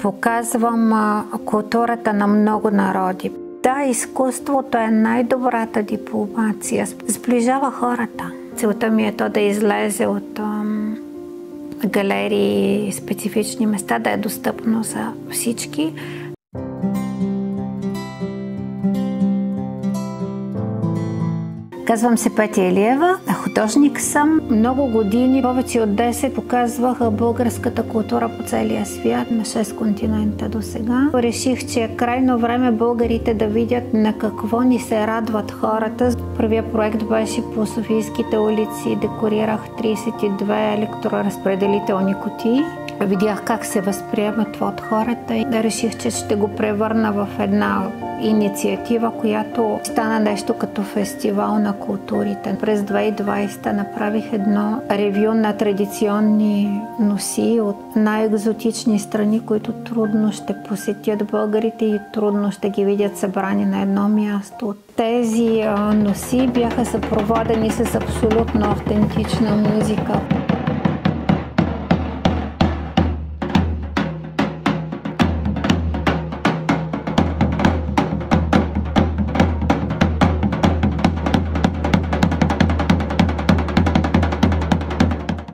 Показвам културата на много народи. Да, изкуството е най-добрата дипломация. Сближава хората. Целта ми е то да излезе от ам, галерии, специфични места, да е достъпно за всички. Казвам се Петя Елиева, художник съм. Много години, повече от 10, показвах българската култура по целия свят, на 6 континента до сега. Реших, че е крайно време българите да видят на какво ни се радват хората. Първият проект беше по Софийските улици, декорирах 32 електроразпределителни кутии. Видях как се възприема това от хората и реших, че ще го превърна в една инициатива, която стана нещо като фестивал на културите. През 2020 направих едно ревю на традиционни носи от най-екзотични страни, които трудно ще посетят българите и трудно ще ги видят събрани на едно място. Тези носи бяха съпроводени с абсолютно автентична музика.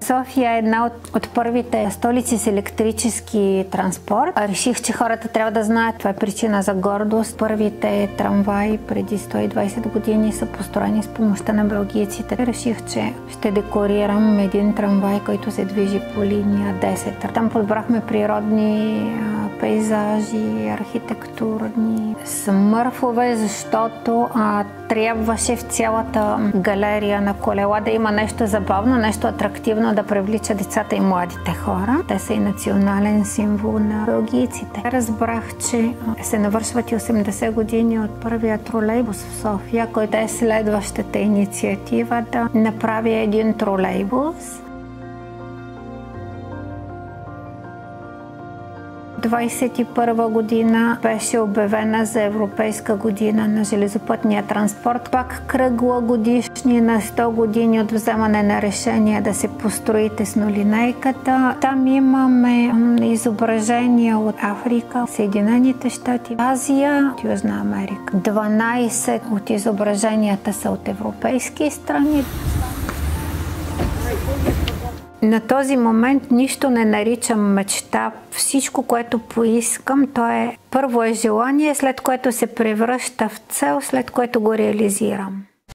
София е една от, от първите столици с електрически транспорт. Реших, че хората трябва да знаят. Това е причина за гордост. Първите трамваи преди 120 години са построени с помощта на белгийците. Реших, че ще декорирам един трамвай, който се движи по линия 10. Там подбрахме природни пейзажи, архитектурни смърфове, защото а, трябваше в цялата галерия на колела да има нещо забавно, нещо атрактивно да привлича децата и младите хора. Те са и национален символ на белгийците. Разбрах, че се навършват и 80 години от първия тролейбус в София, който е следващата инициатива да направи един тролейбус 2021 година беше обявена за Европейска година на железопътния транспорт. Пак кръгла годишни на 100 години от вземане на решение да се построи теснолинейката. Там имаме изображения от Африка, Съединените щати, Азия, Южна Америка. 12 от изображенията са от европейски страни. На този момент нищо не наричам мечта. Всичко, което поискам, то е първо е желание, след което се превръща в цел, след което го реализирам.